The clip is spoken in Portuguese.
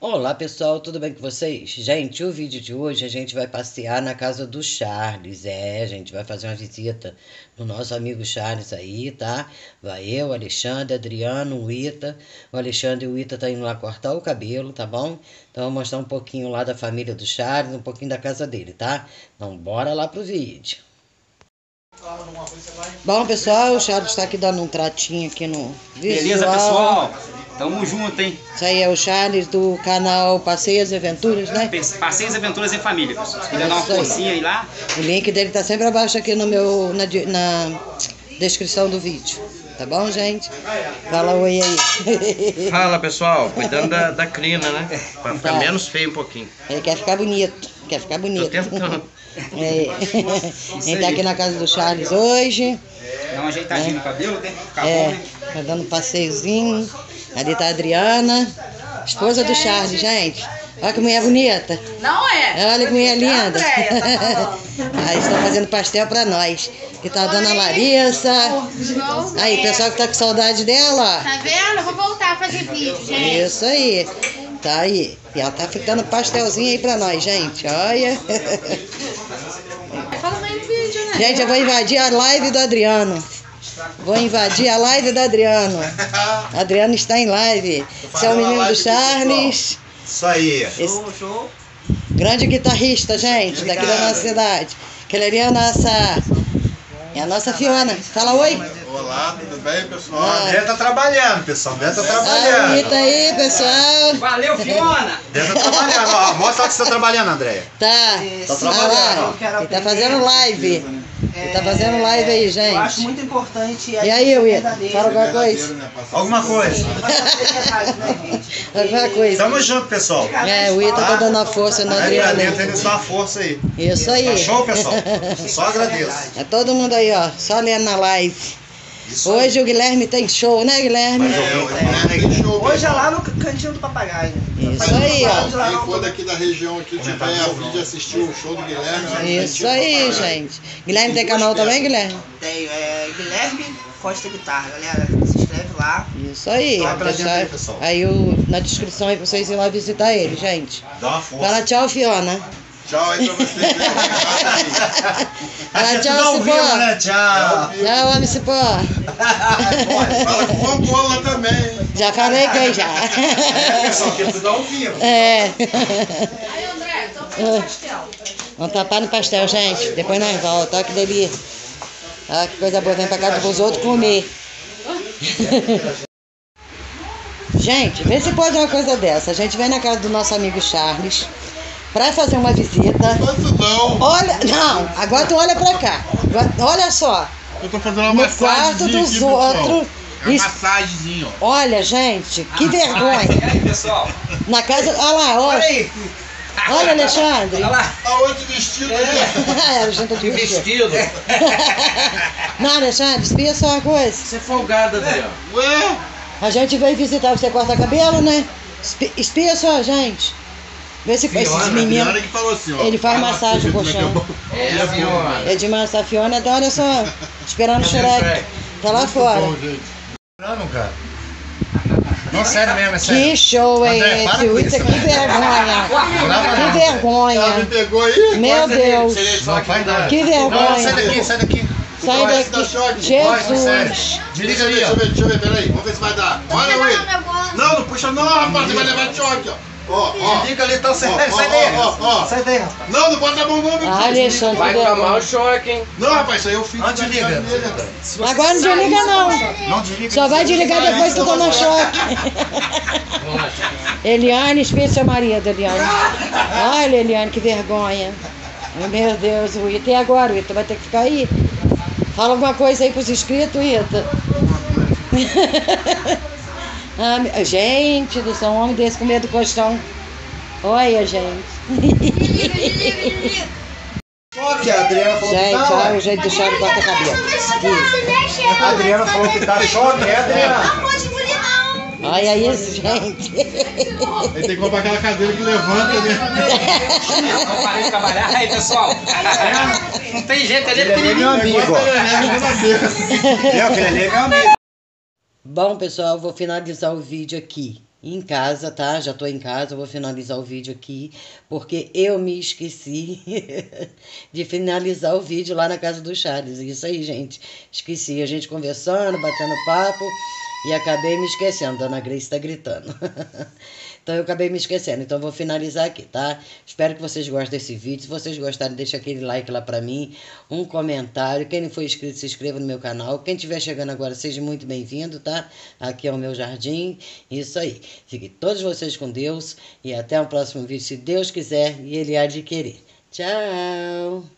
Olá pessoal, tudo bem com vocês? Gente, o vídeo de hoje a gente vai passear na casa do Charles. É, a gente vai fazer uma visita no nosso amigo Charles aí, tá? Vai eu, Alexandre, Adriano, o Ita. O Alexandre e o Ita tá indo lá cortar o cabelo, tá bom? Então vou mostrar um pouquinho lá da família do Charles, um pouquinho da casa dele, tá? Então bora lá pro vídeo. Bom pessoal, o Charles tá aqui dando um tratinho aqui no visual. Beleza, pessoal? Tamo junto, hein? Isso aí é o Charles do canal Passeios e Aventuras, né? Passeios e Aventuras em Família, pessoal. Se quiser dar uma forcinha aí lá, O link dele tá sempre abaixo aqui no meu, na, na descrição do vídeo. Tá bom, gente? Fala oi aí. Fala pessoal, cuidando da, da crina, né? Pra ficar Tá. menos feio um pouquinho. Ele quer ficar bonito. Quer ficar bonito. Tô tentando. É. A gente tá aqui na casa do Charles hoje. dá uma ajeitadinha no cabelo, tem que ficar bom, É, né? tá dando um passeiozinho. Ali tá a Adriana, esposa do Charles, gente. Olha que mulher bonita. Não é? Olha que mulher linda. Andréia, tá. Aí estão fazendo pastel pra nós. Que tá a dona Larissa. Aí, pessoal que tá com saudade dela, ó. Tá vendo? Eu vou voltar a fazer vídeo, gente. Isso aí. Tá aí. E ela tá ficando pastelzinho aí pra nós, gente. Olha. Né? Gente, eu vou invadir a live do Adriano. Vou invadir a live do Adriano. Adriano está em live. Esse é o menino do Charles. Isso aí. Esse grande guitarrista, gente, daqui da nossa cidade. Aquele ali é a nossa. É a nossa Fiona. Fala oi. Olá, tudo bem, pessoal? Ah. Tá trabalhando, pessoal. A André tá Ah, trabalhando. bonita aí, pessoal. Valeu, Fiona! André tá trabalhando. Ó, mostra lá que você tá trabalhando, André. Tá. Tá Ah trabalhando, ó. Ele tá fazendo live. Ele tá fazendo live aí, Eu acho gente. muito importante. E aí, Wita? Fala alguma coisa? Alguma coisa. Alguma coisa. Tamo junto, pessoal. É, o Ita tá dando a força no pra Adriano. dentro eles dão uma força aí. Isso aí. Tá show, pessoal? Só agradeço. É todo mundo aí, ó, só lendo na live. Isso aí. Hoje o Guilherme tem show, né, Guilherme? Hoje é lá no cantinho do papagaio. Isso aí, ó. Quem for daqui da região aqui tiver a fim de assistir o show do Guilherme, Isso aí, gente. Guilherme tem canal também, Guilherme? Tenho, é Guilherme Costa Guitarra, galera. Se inscreve lá. Isso aí. Vai pra deixa- dentro aí, pessoal. aí o, na descrição aí pra vocês irem lá visitar ele, gente. Dá uma Fala força. tchau, Fiona. Tchau aí pra vocês. É tchau, vivo, Cipó. né? Tchau. Tchau, homem Cipó. Fala com o Papola também. Já falei que já. Pessoal, aqui é tudo ao vivo. É. Aí, André, então faz pastel. Vamos tapar no pastel, gente. Depois nós voltamos. Olha que delícia. Olha que coisa boa. Vem pra casa pros outros comer. gente, vê se pode uma coisa dessa. A gente vem na casa do nosso amigo Charles pra fazer uma visita. Não. Olha, não, agora tu olha pra cá. Agora, olha só, Eu tô fazendo uma no quarto dos outros. Isso- massagenzinho. Olha, gente, que vergonha. E aí, pessoal? Na casa. Olha lá, olha. aí! Olha, Alexandre. Olha lá! A outro vestido. É, Alexandre tá de vestido. Vestido. Não, Alexandre, espia só uma coisa. Você é folgado, Adriano. Ué? A gente veio visitar você corta cabelo, né? Espi- Espia só, gente. Vê se esses Adriana meninos. que falou assim, ó. Ele faz Fala massagem no como é é colchão. É, Fiona. É de massa a Fiona, então olha só. Esperando o Shrek. Tá lá fora. Bom, gente. Não, cara. Não, sério mesmo, é sério. Que show é André, esse? Isso, isso, que vergonha. Que Ela me vergonha. pegou aí? Meu Deus. Que Não, sai vergonha. daqui, sai daqui. Sai dá daqui. choque. Jesus. Desliga eu ali, ó. deixa eu ver, deixa eu ver, peraí. Vamos ver se vai dar. Olha, Will. Não, não puxa não, rapaz. Você vai levar choque, ó. Ó, ó. Desliga ali, então sai, sai daí. ó. Sai daí, rapaz. Não, não bota a mão não, meu Ah, filho. Alexandre, Vai tomar o choque, hein? Não, rapaz, isso aí eu fiz. Não desliga. Agora não desliga não. Não desliga. Só vai desligar depois que tu toma choque. Eliane, espelho seu marido, Eliane. Olha, Eliane, que vergonha. Meu Deus, o Ita. E agora, o Ita vai ter que ficar aí? Fala alguma coisa aí pros inscritos, Ita. Ah, gente do céu, um homem desse com medo do colchão. Olha, gente. A Adriana falou que Gente, tá, olha ué. o jeito do Charles corta cabelo. A Adriana falou que tá choque, é, Adriana? Olha isso, gente. Ele tem que comprar aquela cadeira que levanta, né? Vamos parar de trabalhar aí, pessoal. Não tem jeito, ele é Ele é meu pequenininho. amigo, ali é meu amigo. Bom, pessoal, vou finalizar o vídeo aqui. em casa, tá? Já tô em casa, vou finalizar o vídeo aqui, porque eu me esqueci de finalizar o vídeo lá na casa do Charles. Isso aí, gente. Esqueci, a gente conversando, batendo papo e acabei me esquecendo. Dona Grace tá gritando. Então eu acabei me esquecendo. Então vou finalizar aqui, tá? Espero que vocês gostem desse vídeo. Se vocês gostarem, deixa aquele like lá pra mim, um comentário. Quem não for inscrito, se inscreva no meu canal. Quem estiver chegando agora, seja muito bem-vindo, tá? Aqui é o meu jardim. Isso aí. Fiquem todos vocês com Deus e até o próximo vídeo, se Deus quiser e Ele adquirir. Tchau!